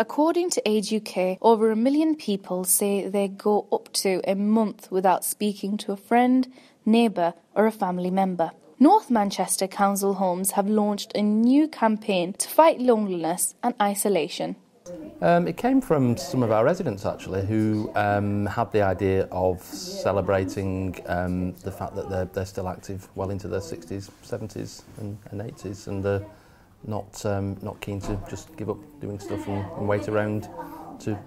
According to Age UK, over a million people say they go up to a month without speaking to a friend, neighbour, or a family member. North Manchester Council Homes have launched a new campaign to fight loneliness and isolation. Um, it came from some of our residents actually who um, had the idea of celebrating um, the fact that they're, they're still active well into their 60s, 70s and, and 80s and they're not, um, not keen to just give up doing stuff and, and wait around to,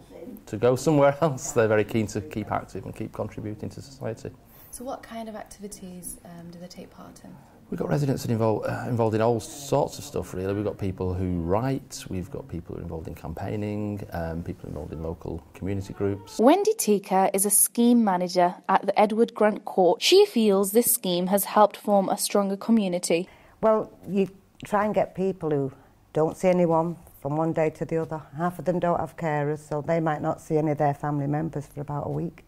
to go somewhere else. They're very keen to keep active and keep contributing to society. So what kind of activities um, do they take part in? We've got residents that involved, uh, involved in all sorts of stuff really. We've got people who write, we've got people who are involved in campaigning, um, people involved in local community groups. Wendy Tika is a scheme manager at the Edward Grant Court. She feels this scheme has helped form a stronger community. Well, you try and get people who don't see anyone from one day to the other. Half of them don't have carers, so they might not see any of their family members for about a week.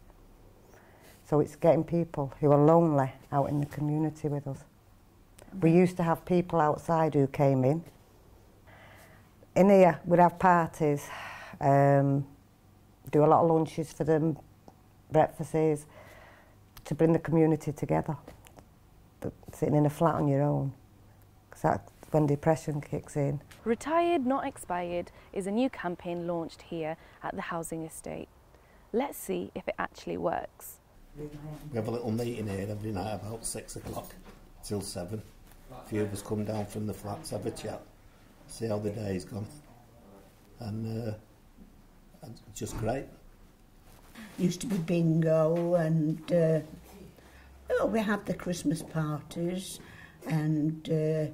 So it's getting people who are lonely out in the community with us. We used to have people outside who came in. In here, we'd have parties, um, do a lot of lunches for them, breakfasts, to bring the community together. But sitting in a flat on your own, because that's when depression kicks in. Retired Not Expired is a new campaign launched here at the housing estate. Let's see if it actually works. We have a little meeting here every night about six o'clock till seven. A few of us come down from the flats, have a chat, see how the day's gone. And uh, it's just great. Used to be bingo and uh, oh, we have the Christmas parties and uh,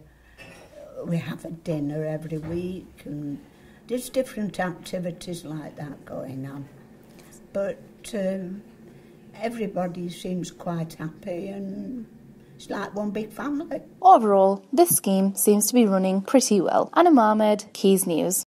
we have a dinner every week and there's different activities like that going on. But um, everybody seems quite happy and it's like one big family. Overall, this scheme seems to be running pretty well. Anna Mahmed, Quays News.